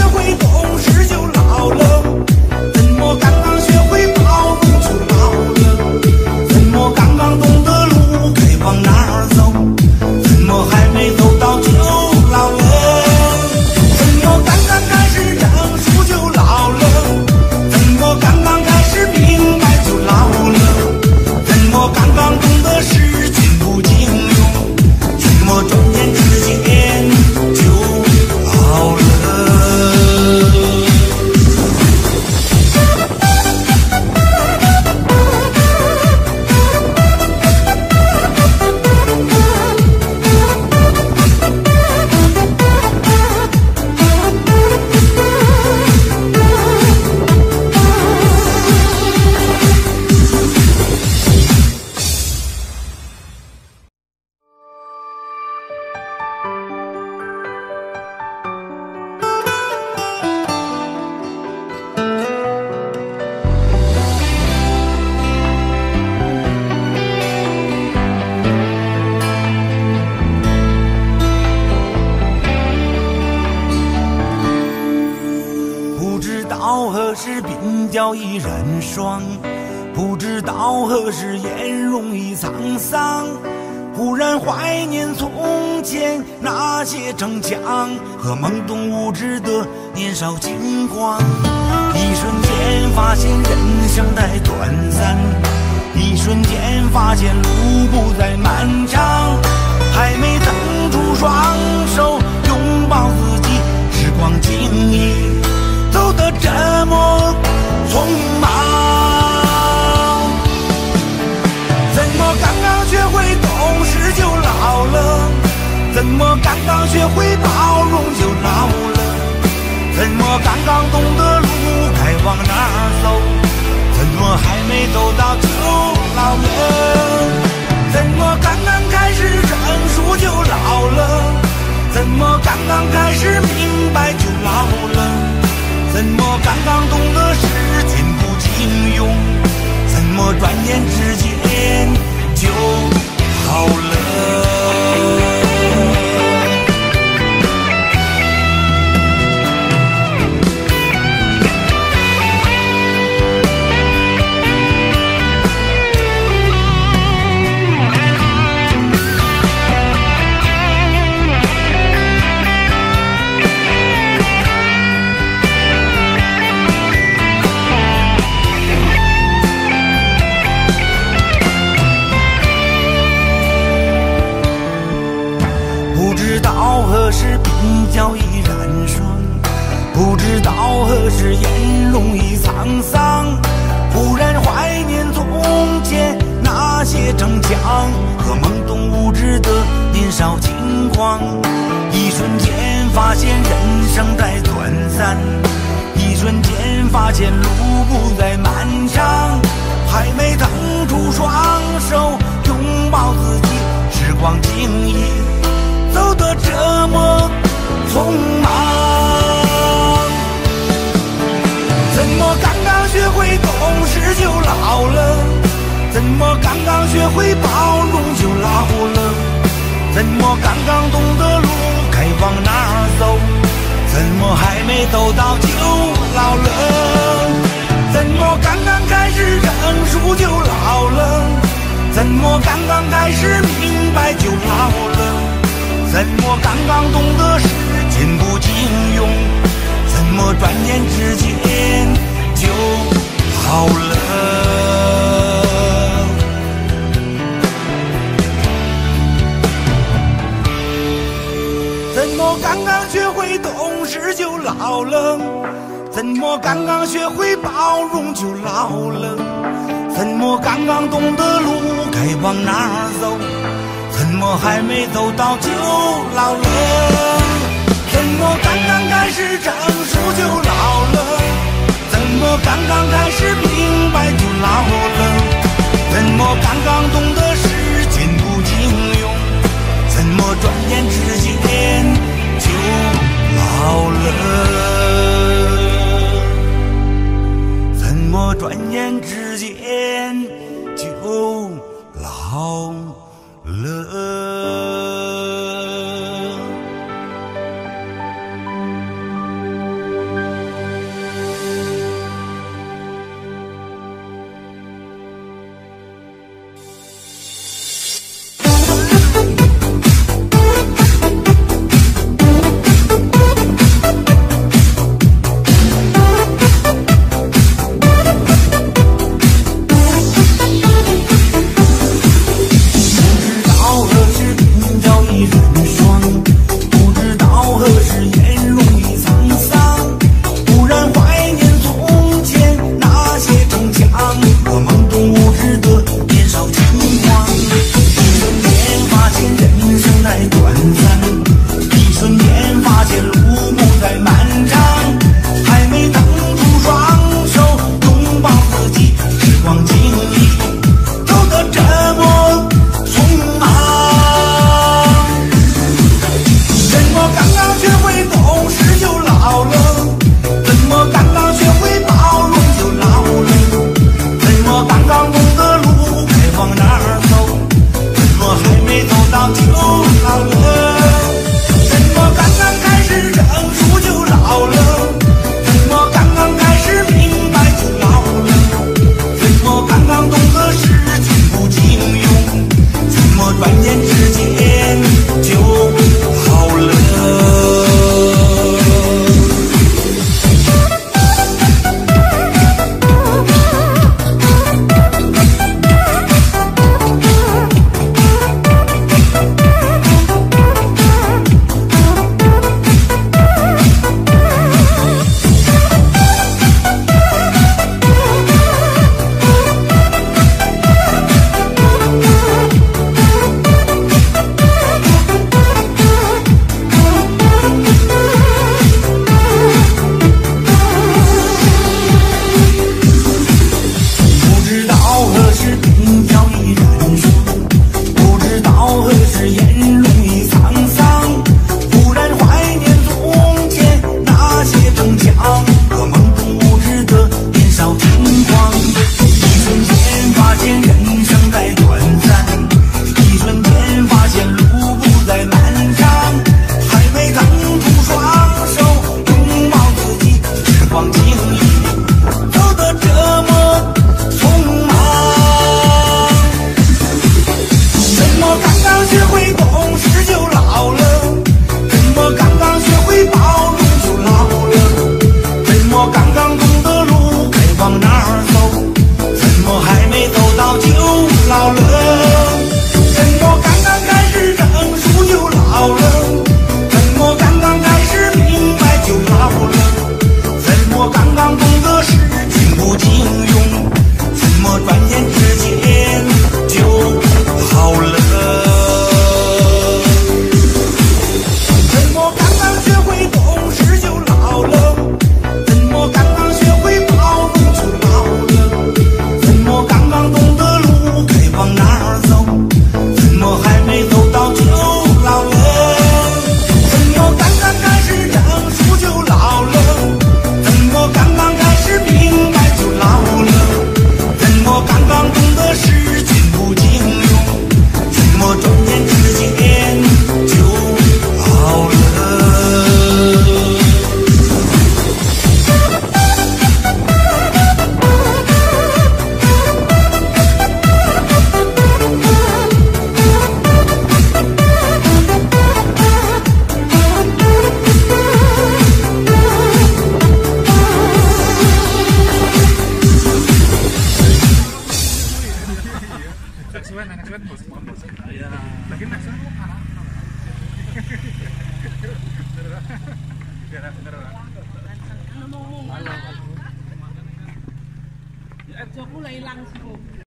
的味已染霜，不知道何时颜容已沧桑。忽然怀念从前那些逞强和懵懂无知的年少轻狂，一瞬间发现人生太短暂，一瞬间发现路不再漫长，要学会包容就老了？怎么刚刚懂得路该往哪儿走？怎么还没走到就老了？怎么刚刚开始成熟就老了？怎么刚刚开始明白就老了？怎么刚刚懂得时间不经用？怎么转眼之些逞强和懵懂无知的年少轻狂，一瞬间发现人生太短暂，一瞬间发现路不再漫长，还没腾出双手拥抱自己，时光轻易。走得这么匆忙，怎么刚刚学会懂事就老了？怎么刚刚学会包容就老了？怎么刚刚懂得路该往哪儿走？怎么还没走到就老了？怎么刚刚开始成熟就老了？怎么刚刚开始刚刚学会包容就老了？怎么刚刚懂得路该往哪儿走？怎么还没走到就老了？怎么刚刚开始成熟就老了？怎么刚刚开始明白就老了？怎么刚刚懂得时间不经用？怎么